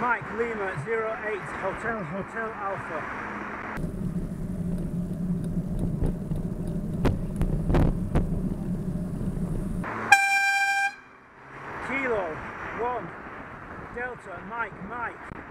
Mike Lima 08 Hotel Hotel Alpha. Kilo 1 Delta Mike Mike